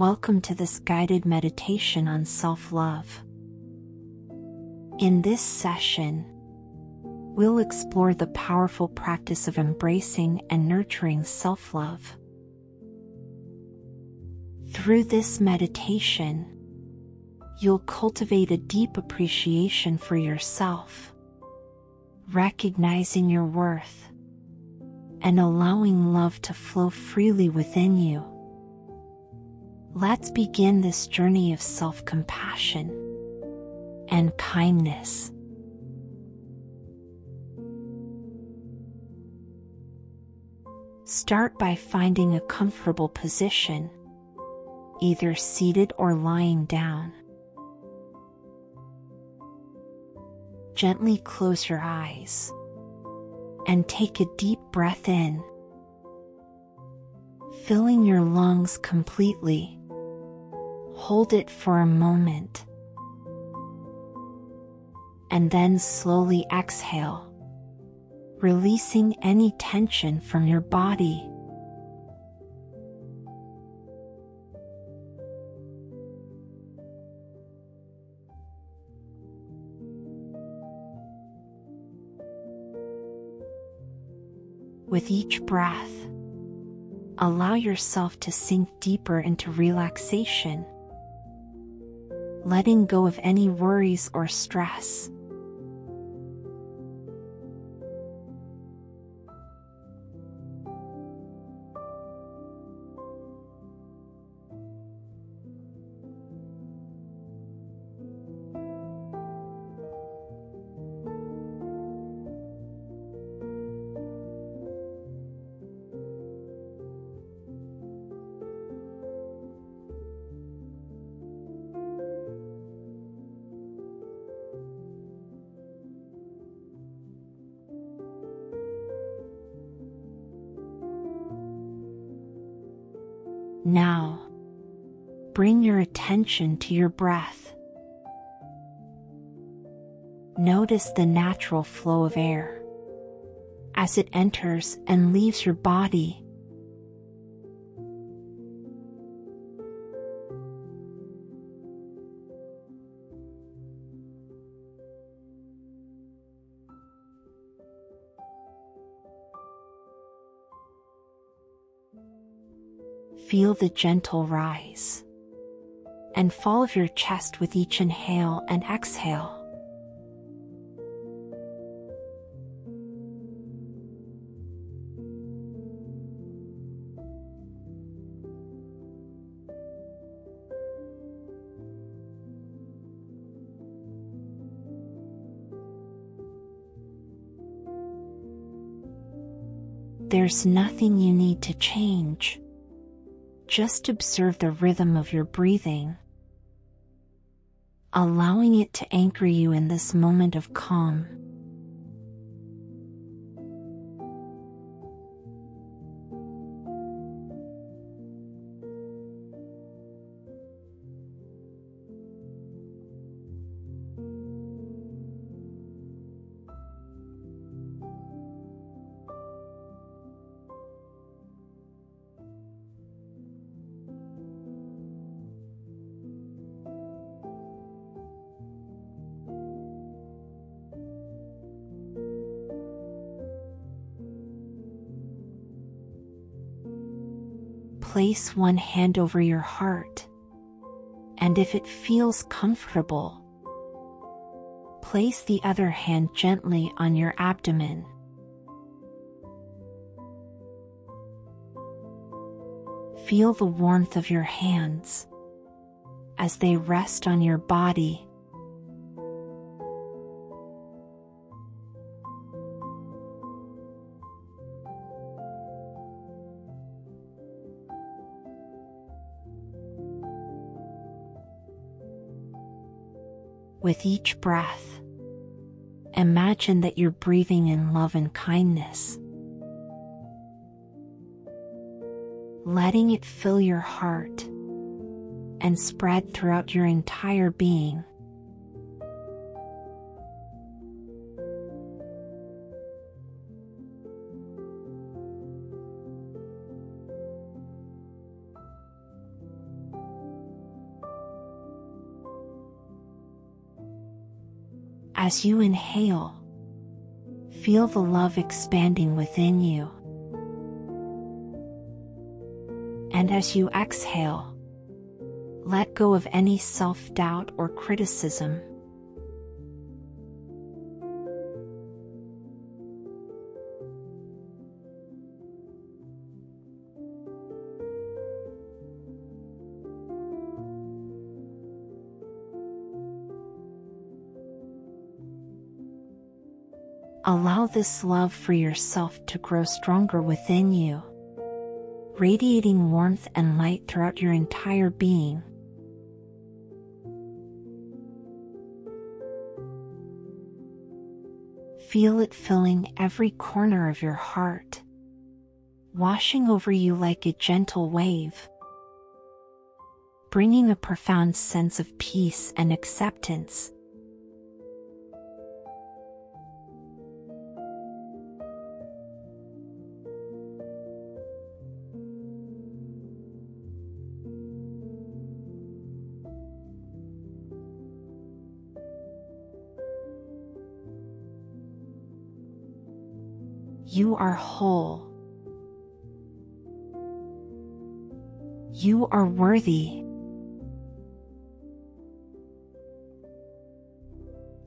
Welcome to this guided meditation on self love. In this session, we'll explore the powerful practice of embracing and nurturing self love. Through this meditation, you'll cultivate a deep appreciation for yourself, recognizing your worth, and allowing love to flow freely within you. Let's begin this journey of self compassion and kindness. Start by finding a comfortable position either seated or lying down. Gently close your eyes and take a deep breath in, filling your lungs completely. Hold it for a moment and then slowly exhale, releasing any tension from your body. With each breath, allow yourself to sink deeper into relaxation, letting go of any worries or stress. Now, bring your attention to your breath. Notice the natural flow of air as it enters and leaves your body. Feel the gentle rise and fall of your chest with each inhale and exhale. There's nothing you need to change. Just observe the rhythm of your breathing, allowing it to anchor you in this moment of calm. Place one hand over your heart, and if it feels comfortable, place the other hand gently on your abdomen. Feel the warmth of your hands as they rest on your body With each breath, imagine that you're breathing in love and kindness. Letting it fill your heart and spread throughout your entire being. As you inhale, feel the love expanding within you. And as you exhale, let go of any self doubt or criticism. Allow this love for yourself to grow stronger within you, radiating warmth and light throughout your entire being. Feel it filling every corner of your heart, washing over you like a gentle wave, bringing a profound sense of peace and acceptance. Are whole. You are worthy.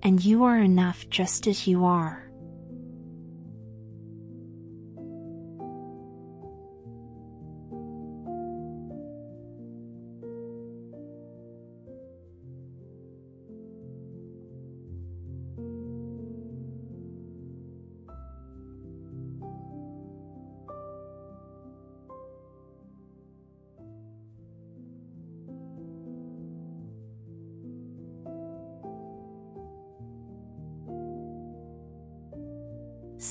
And you are enough just as you are.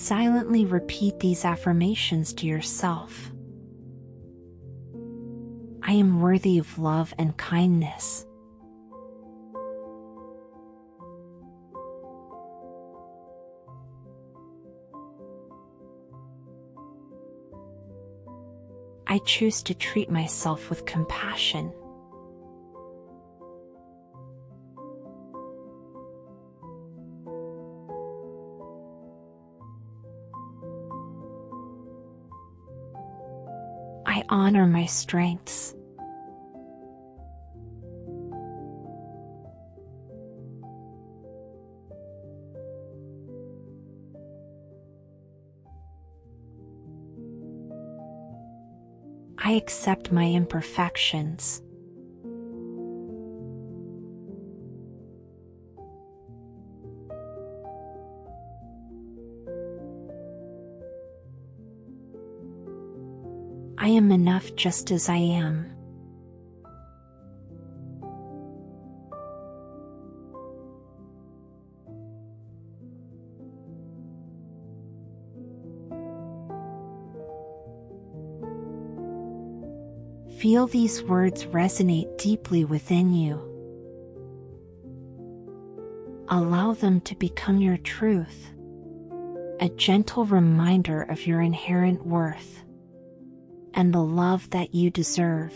Silently repeat these affirmations to yourself. I am worthy of love and kindness. I choose to treat myself with compassion. Honor my strengths. I accept my imperfections. Am enough just as I am. Feel these words resonate deeply within you. Allow them to become your truth, a gentle reminder of your inherent worth and the love that you deserve.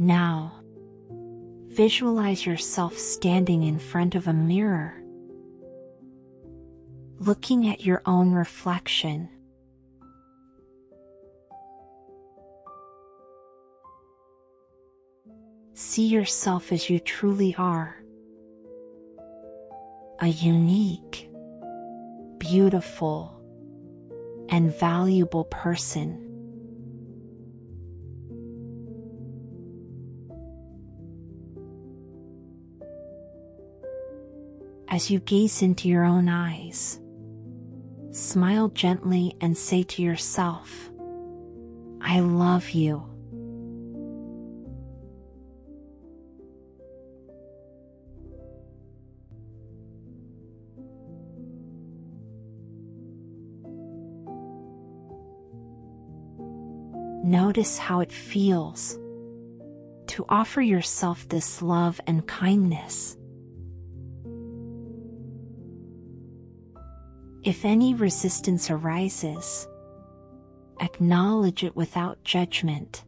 Now, visualize yourself standing in front of a mirror, looking at your own reflection. See yourself as you truly are. A unique, beautiful, and valuable person. As you gaze into your own eyes, smile gently and say to yourself, I love you. Notice how it feels to offer yourself this love and kindness. If any resistance arises, acknowledge it without judgment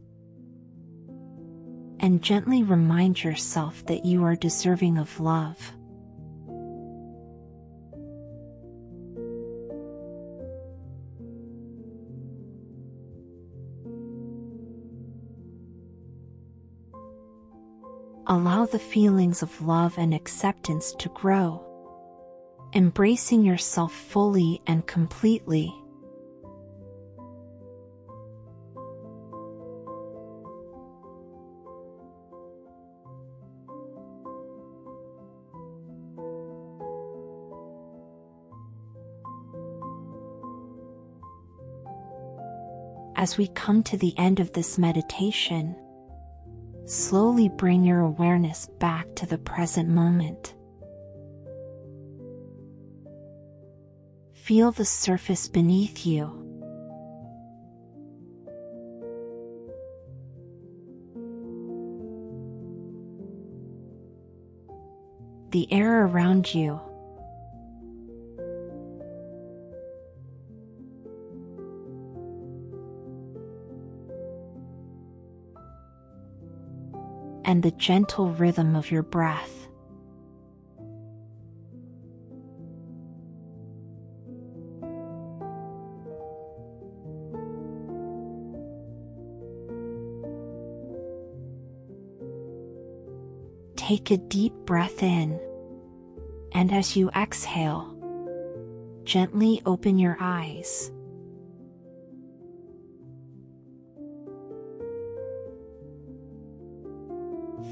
and gently remind yourself that you are deserving of love. The feelings of love and acceptance to grow, embracing yourself fully and completely. As we come to the end of this meditation, slowly bring your awareness back to the present moment. Feel the surface beneath you. The air around you. And the gentle rhythm of your breath. Take a deep breath in, and as you exhale, gently open your eyes.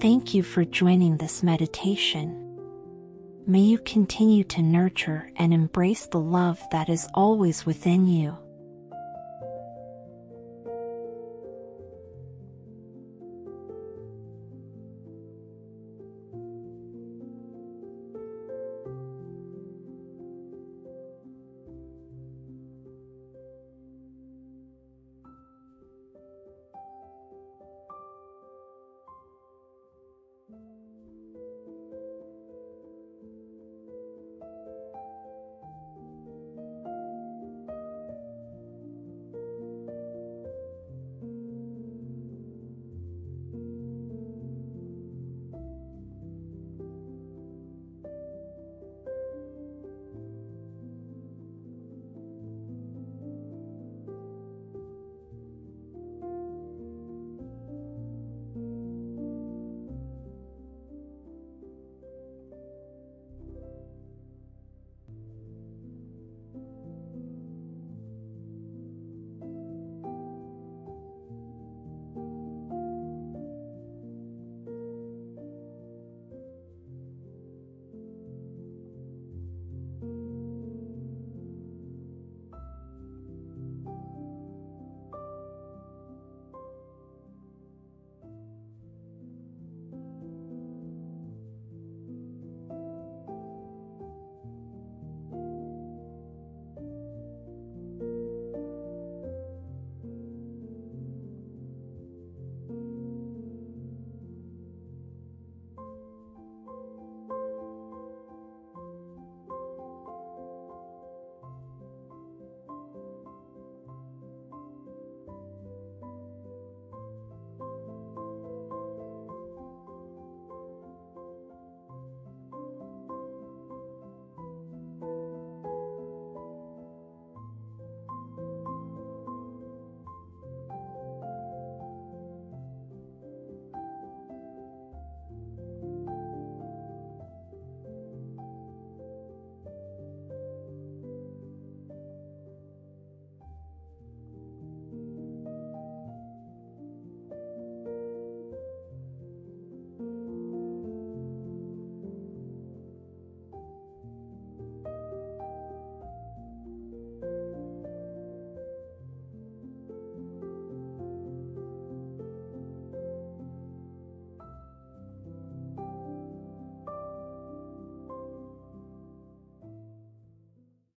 Thank you for joining this meditation. May you continue to nurture and embrace the love that is always within you.